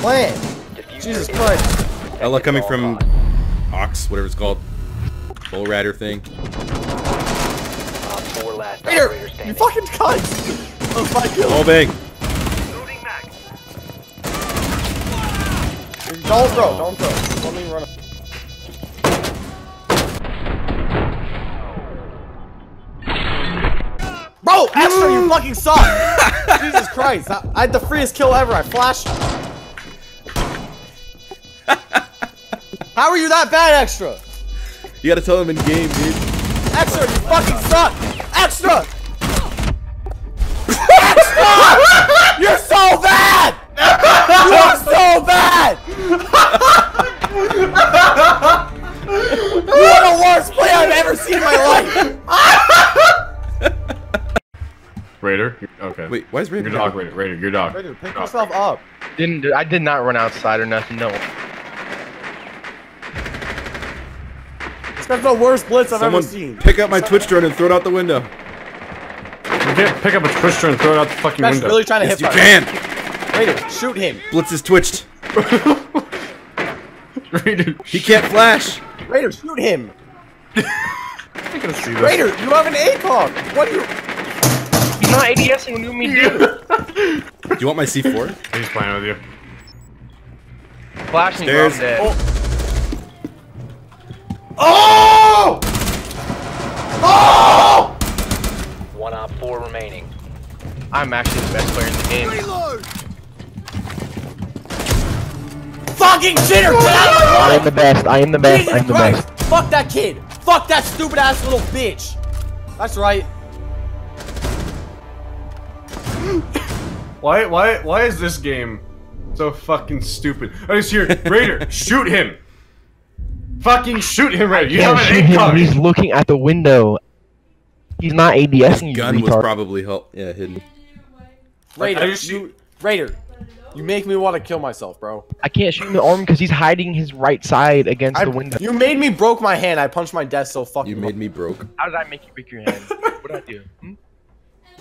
Plan. Jesus Christ. Ela coming from Ox, whatever it's called. Bull Rider thing. Peter, you fucking cunt. Oh my god. Ball bang. Don't throw, don't throw. Let me run. Bro, Extra, you fucking suck! Jesus Christ, I, I had the freest kill ever, I flashed. How are you that bad, Extra? You gotta tell him in game, dude. Extra, you fucking suck! Extra! Extra! You're so bad! You are so bad! you are the worst player I've ever seen in my life! Raider. Okay. Wait, why is Raven? Your dog, Raider. Raider, your dog. Raider, pick Dog. yourself up. Didn't I did not run outside or nothing. No. This guy's the worst blitz I've Someone ever seen. pick up my Twitch drone and throw it out the window. You can't pick up a twister and throw it out the fucking That's window. really trying to Yes, hit you fire. can. Raider, shoot him. Blitz is twitched. Raider. He can't flash. Raider, shoot him. I can see this. Raider, you have an ACOG. What do you... He's not ADSing when you me do. Do you want my C4? He's playing with you. Flash me, bro. I'm Oh! Oh! One op four remaining. I'm actually the best player in the game. Fucking jitter! Get out of my I am the best. I am the best. Jesus I am the Christ! best. Fuck that kid! Fuck that stupid ass little bitch! That's right. Why, why, why is this game so fucking stupid? I just hear Raider, shoot him. Fucking shoot him, Raider. You Yeah, have shoot an him. ACOG. He's looking at the window. He's not ADSing you, Gun was probably help. Yeah, hidden. Raider, I just you, Raider, you make me want to kill myself, bro. I can't shoot him in the arm because he's hiding his right side against I, the window. you made me broke my hand. I punched my desk so fucking. You made me broke. How did I make you break your hand? what did I do? Hmm?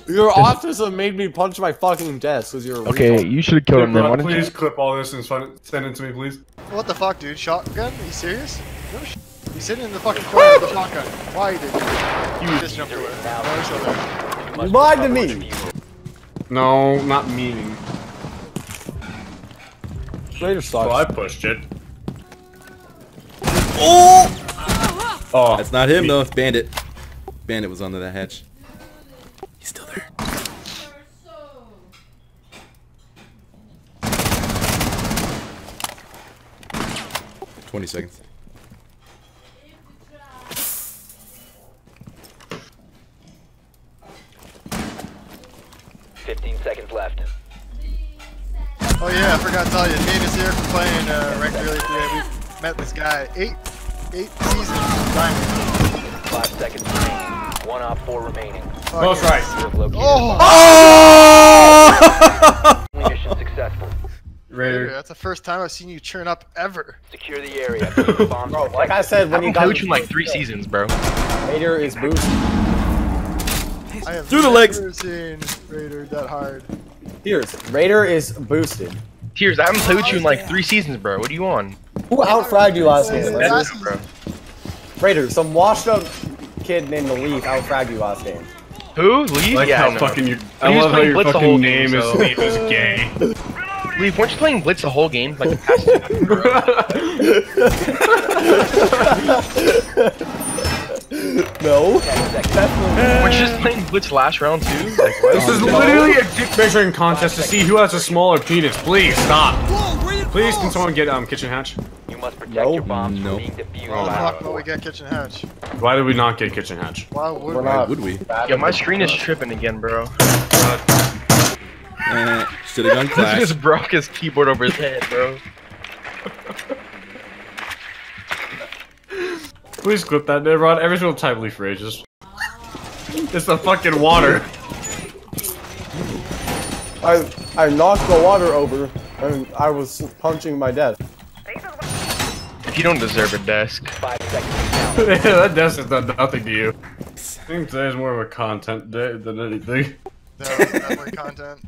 Your autism made me punch my fucking desk because you're. a Okay, retard. you should have killed him then. Why Bro, didn't you? please clip all this and send send it to me, please. What the fuck, dude? Shotgun? Are you serious? No sh- He's sitting in the fucking corner with the shotgun. Why did you? You just jumped away. Now No, it's over. You must You lied to me. the defuser. No, not meaning. Raider sucks. Well, oh, I pushed it. Oh! Oh, That's not him though. It's Bandit. Bandit was under that hatch. 20 seconds. Fifteen seconds left. Oh yeah, I forgot to tell you, Davis here from playing uh, ranked really today. We met this guy eight, eight seasons. Five seconds remaining. One off four remaining. Oh, Most yes. right. Oh. oh! the first time I've seen you churn up ever. Secure the area. Keep the bombs Bro, like I said when I've you been got coaching like three seasons, bro. Raider is boosted. I have Through the legs. never seen Raider that hard. Here's Raider is boosted. Tears, I haven't played with you in like three seasons, bro. What are you on? Who outfragged you last game? Raider? That's bro. Raider, some washed up kid named the Leaf outfragged you last game. Who? Leave? Like yeah, I how know. fucking you. But I love how your fucking name game, is so- Leaf is gay. Leave, weren't you playing Blitz the whole game? Like the past No. Ten seconds. Weren't you just playing Blitz last round too? Like, what? This is literally a dick measuring contest to see who has a smaller penis. Please stop. Please, can someone get um kitchen hatch? You must protect No. your bombs No. from being defused Oh, by Fuck, but we four. get kitchen hatch. Why did we not get kitchen hatch? Why would We're we? not. Would we? Yo, my screen is tripping again, bro. Eh, Should have gone He just broke his keyboard over his head, bro. Please clip that, Rod. Every single time Leaf rages. It's the fucking water. I I knocked the water over and I was punching my desk. If you don't deserve a desk. Five seconds to that desk has done nothing to you. I think today's more of a content day than anything. No, definitely content.